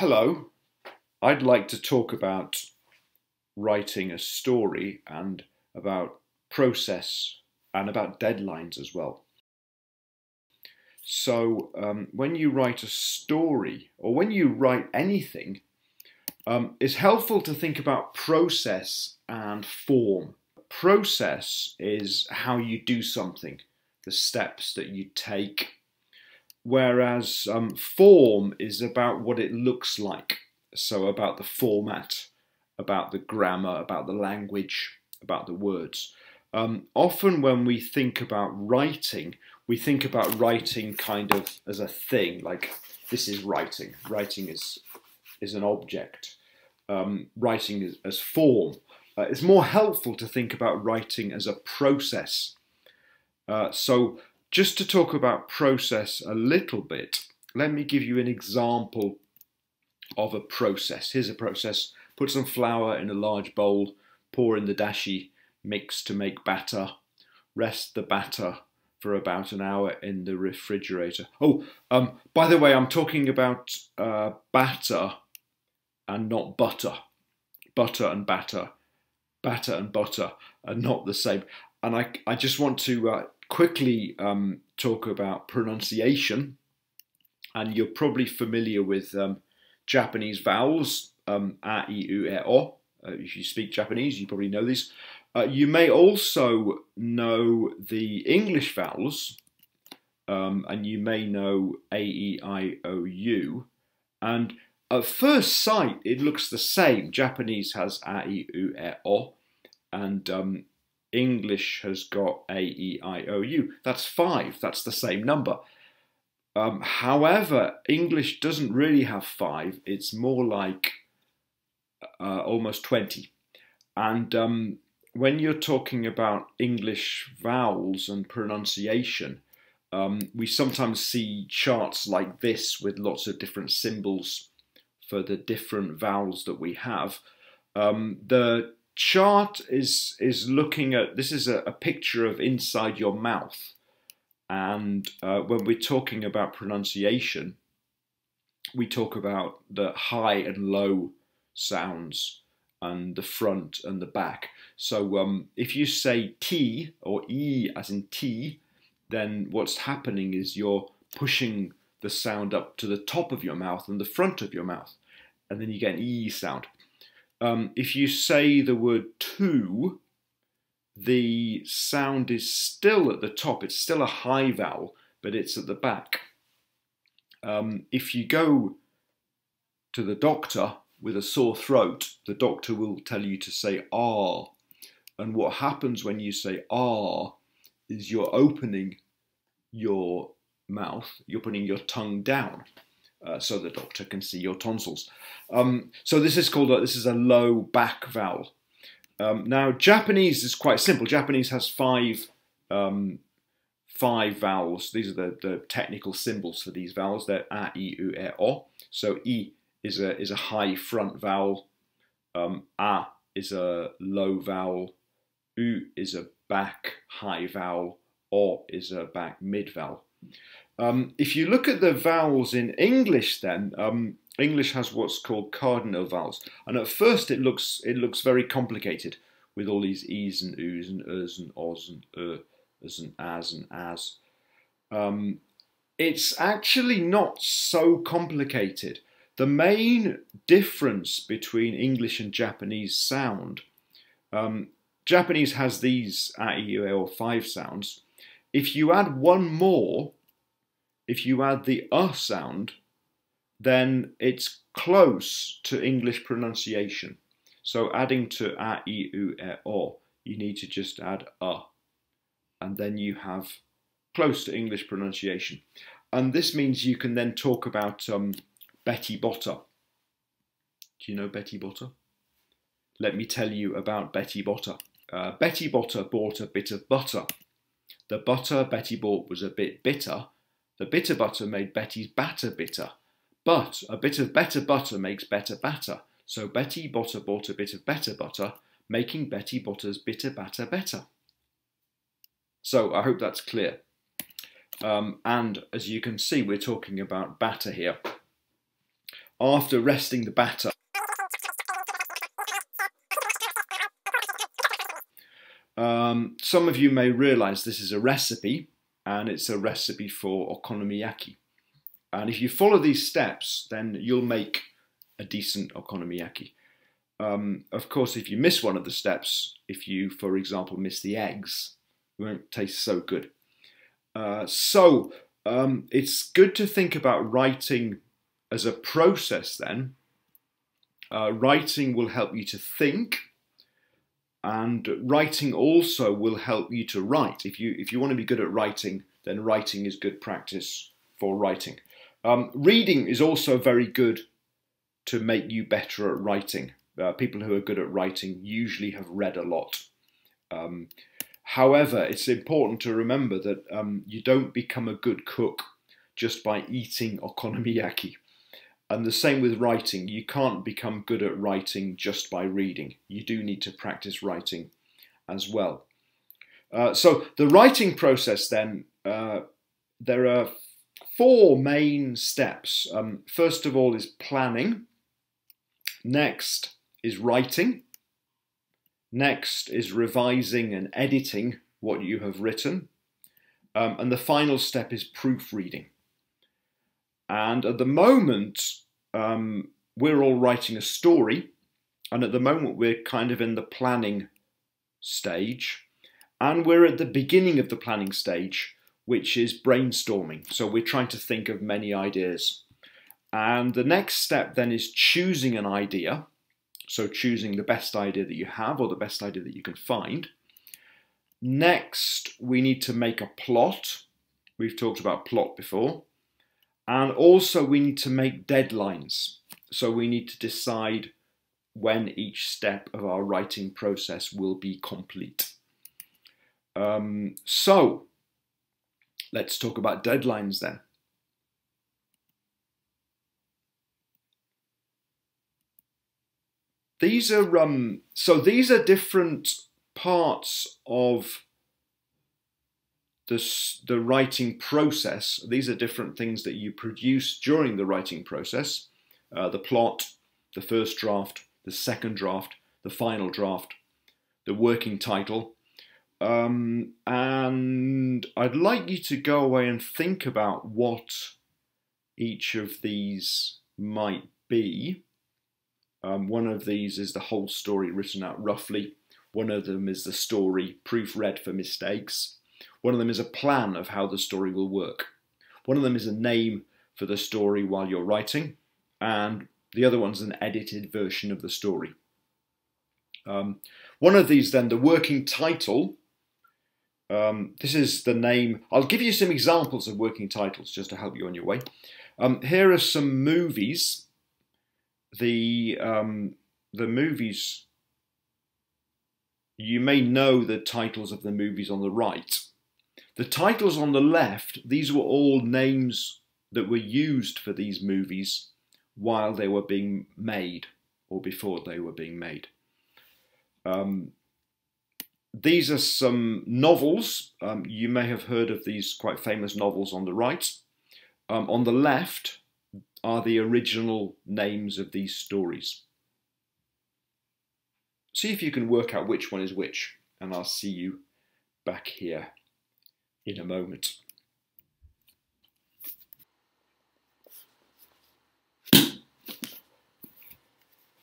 Hello, I'd like to talk about writing a story and about process and about deadlines as well. So, um, when you write a story or when you write anything, um, it's helpful to think about process and form. Process is how you do something, the steps that you take whereas um, form is about what it looks like. So about the format, about the grammar, about the language, about the words. Um, often when we think about writing, we think about writing kind of as a thing, like this is writing. Writing is is an object. Um, writing is, as form. Uh, it's more helpful to think about writing as a process. Uh, so just to talk about process a little bit, let me give you an example of a process. Here's a process. Put some flour in a large bowl, pour in the dashi, mix to make batter, rest the batter for about an hour in the refrigerator. Oh, um, by the way, I'm talking about uh, batter and not butter. Butter and batter, batter and butter are not the same. And I, I just want to uh, quickly um, talk about pronunciation. And you're probably familiar with um, Japanese vowels, um, a, i, u, e, o. Uh, if you speak Japanese, you probably know these. Uh, you may also know the English vowels, um, and you may know a, e, i, o, u. And at first sight, it looks the same. Japanese has a, i, u, e, o, and um, English has got A, E, I, O, U. That's five. That's the same number. Um, however, English doesn't really have five. It's more like uh, almost 20. And um, when you're talking about English vowels and pronunciation, um, we sometimes see charts like this with lots of different symbols for the different vowels that we have. Um, the chart is is looking at this is a, a picture of inside your mouth. And uh, when we're talking about pronunciation we talk about the high and low sounds and the front and the back. So um, if you say t or e as in t then what's happening is you're pushing the sound up to the top of your mouth and the front of your mouth. And then you get an e sound um, if you say the word to, the sound is still at the top. It's still a high vowel, but it's at the back. Um, if you go to the doctor with a sore throat, the doctor will tell you to say ah. And what happens when you say ah is you're opening your mouth, you're putting your tongue down. Uh, so the doctor can see your tonsils. Um, so this is called a, this is a low back vowel. Um, now Japanese is quite simple. Japanese has five um, five vowels. These are the, the technical symbols for these vowels. They're a, i, u, e, o. So i is a is a high front vowel. Um, a is a low vowel. U is a back high vowel. O is a back mid vowel. Um, if you look at the vowels in English, then um, English has what's called cardinal vowels, and at first it looks it looks very complicated with all these e's and oo's and us and os and as and as and as. Um, it's actually not so complicated. The main difference between English and Japanese sound, um, Japanese has these a, i, u, e, or five sounds. If you add one more, if you add the uh sound, then it's close to English pronunciation. So adding to a, i, u, e, o, you need to just add uh, and then you have close to English pronunciation. And this means you can then talk about um, Betty Botter. Do you know Betty Botter? Let me tell you about Betty Botter. Uh, Betty Botter bought a bit of butter. The butter Betty bought was a bit bitter, the bitter butter made Betty's batter bitter. But a bit of better butter makes better batter. So Betty Botter bought a bit of better butter, making Betty Botter's bitter batter better. So I hope that's clear. Um, and as you can see, we're talking about batter here. after resting the batter. Um, some of you may realize this is a recipe and it's a recipe for okonomiyaki. And if you follow these steps, then you'll make a decent okonomiyaki. Um, of course, if you miss one of the steps, if you, for example, miss the eggs, it won't taste so good. Uh, so um, it's good to think about writing as a process then. Uh, writing will help you to think and writing also will help you to write. If you if you want to be good at writing, then writing is good practice for writing. Um, reading is also very good to make you better at writing. Uh, people who are good at writing usually have read a lot. Um, however, it's important to remember that um, you don't become a good cook just by eating okonomiyaki. And the same with writing. You can't become good at writing just by reading. You do need to practice writing as well. Uh, so the writing process then, uh, there are four main steps. Um, first of all is planning. Next is writing. Next is revising and editing what you have written. Um, and the final step is proofreading. And at the moment, um, we're all writing a story. And at the moment, we're kind of in the planning stage. And we're at the beginning of the planning stage, which is brainstorming. So we're trying to think of many ideas. And the next step then is choosing an idea. So choosing the best idea that you have or the best idea that you can find. Next, we need to make a plot. We've talked about plot before. And also we need to make deadlines. So we need to decide when each step of our writing process will be complete. Um, so let's talk about deadlines then. These are um, so these are different parts of the, the writing process. These are different things that you produce during the writing process. Uh, the plot, the first draft, the second draft, the final draft, the working title. Um, and I'd like you to go away and think about what each of these might be. Um, one of these is the whole story written out roughly. One of them is the story proofread for mistakes. One of them is a plan of how the story will work. One of them is a name for the story while you're writing, and the other one's an edited version of the story. Um, one of these, then, the working title. Um, this is the name. I'll give you some examples of working titles just to help you on your way. Um, here are some movies. The um, the movies. You may know the titles of the movies on the right. The titles on the left, these were all names that were used for these movies while they were being made or before they were being made. Um, these are some novels. Um, you may have heard of these quite famous novels on the right. Um, on the left are the original names of these stories. See if you can work out which one is which, and I'll see you back here in a moment.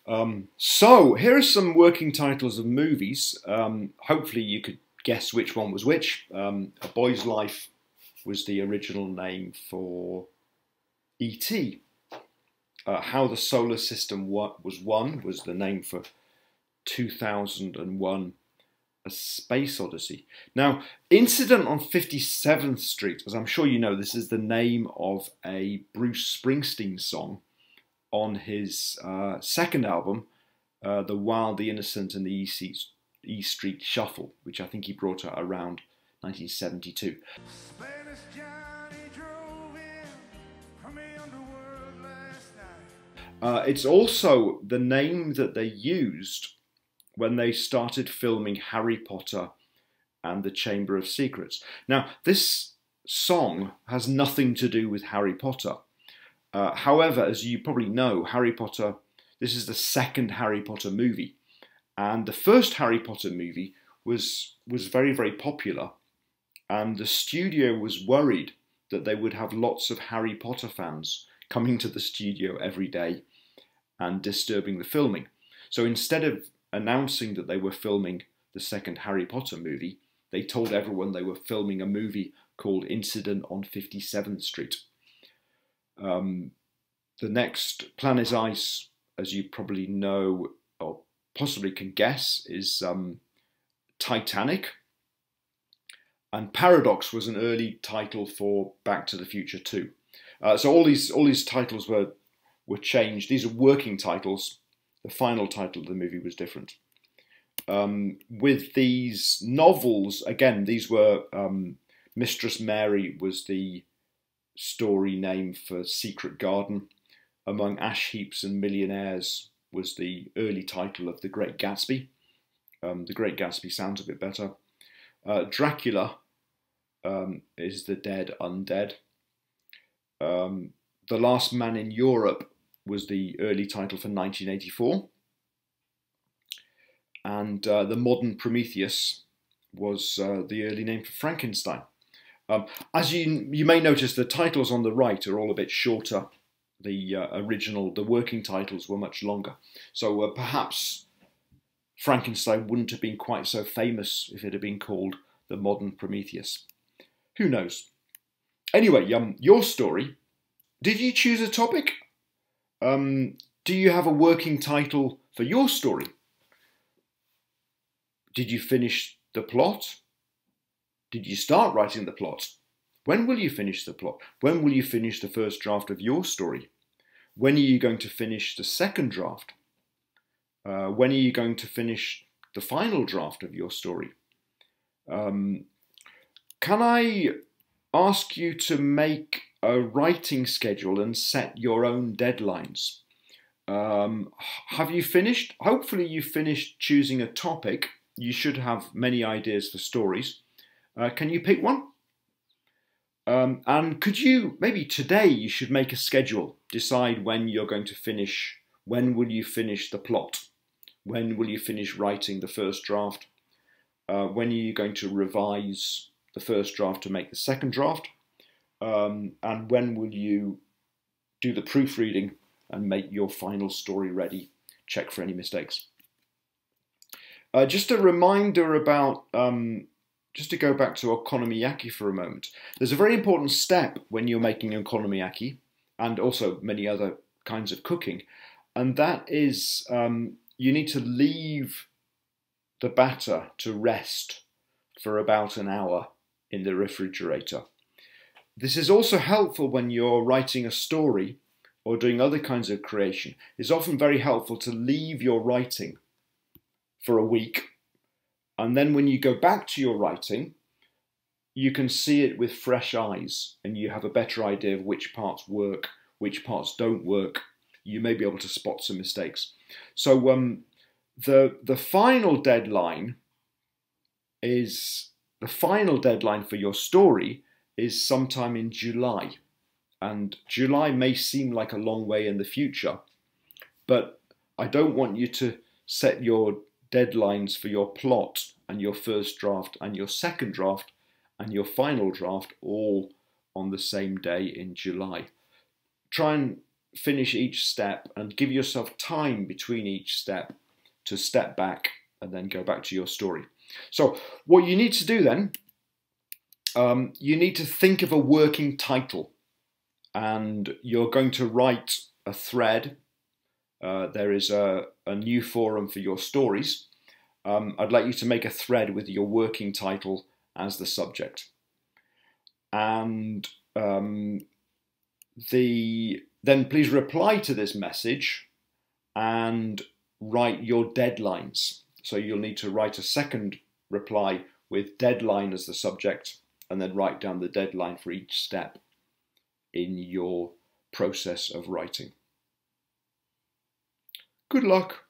Um, so here are some working titles of movies. Um, hopefully you could guess which one was which. Um, a Boy's Life was the original name for E.T. Uh, How the Solar System was Won was the name for 2001 a Space Odyssey. Now, Incident on 57th Street, as I'm sure you know, this is the name of a Bruce Springsteen song on his uh, second album, uh, The Wild, the Innocent, and the E, e Street Shuffle, which I think he brought out around 1972. Uh, it's also the name that they used when they started filming Harry Potter and the Chamber of Secrets. Now, this song has nothing to do with Harry Potter. Uh, however, as you probably know, Harry Potter, this is the second Harry Potter movie. And the first Harry Potter movie was, was very, very popular. And the studio was worried that they would have lots of Harry Potter fans coming to the studio every day and disturbing the filming. So instead of announcing that they were filming the second Harry Potter movie, they told everyone they were filming a movie called Incident on 57th Street. Um, the next Planet Ice, as you probably know or possibly can guess, is um, Titanic. And Paradox was an early title for Back to the Future 2. Uh, so all these all these titles were were changed. These are working titles. The final title of the movie was different. Um, with these novels, again, these were um, Mistress Mary was the story name for Secret Garden. Among Ash Heaps and Millionaires was the early title of The Great Gatsby. Um, the Great Gatsby sounds a bit better. Uh, Dracula um, is the dead undead. Um, the Last Man in Europe was the early title for 1984. And uh, The Modern Prometheus was uh, the early name for Frankenstein. Um, as you you may notice, the titles on the right are all a bit shorter. The uh, original, the working titles were much longer. So uh, perhaps Frankenstein wouldn't have been quite so famous if it had been called the modern Prometheus. Who knows? Anyway, um, your story. Did you choose a topic? Um, do you have a working title for your story? Did you finish the plot? Did you start writing the plot? When will you finish the plot? When will you finish the first draft of your story? When are you going to finish the second draft? Uh, when are you going to finish the final draft of your story? Um, can I ask you to make a writing schedule and set your own deadlines? Um, have you finished? Hopefully, you finished choosing a topic. You should have many ideas for stories. Uh, can you pick one? Um, and could you, maybe today you should make a schedule, decide when you're going to finish, when will you finish the plot? When will you finish writing the first draft? Uh, when are you going to revise the first draft to make the second draft? Um, and when will you do the proofreading and make your final story ready? Check for any mistakes. Uh, just a reminder about um, just to go back to okonomiyaki for a moment, there's a very important step when you're making okonomiyaki and also many other kinds of cooking, and that is um, you need to leave the batter to rest for about an hour in the refrigerator. This is also helpful when you're writing a story or doing other kinds of creation. It's often very helpful to leave your writing for a week and then when you go back to your writing, you can see it with fresh eyes and you have a better idea of which parts work, which parts don't work. You may be able to spot some mistakes. So um, the, the final deadline is the final deadline for your story is sometime in July. And July may seem like a long way in the future, but I don't want you to set your deadlines for your plot and your first draft and your second draft and your final draft all on the same day in July. Try and finish each step and give yourself time between each step to step back and then go back to your story. So, what you need to do then, um, you need to think of a working title and you're going to write a thread uh, there is a, a, new forum for your stories. Um, I'd like you to make a thread with your working title as the subject. And um, the then please reply to this message and write your deadlines. So you'll need to write a second reply with deadline as the subject and then write down the deadline for each step in your process of writing. Good luck.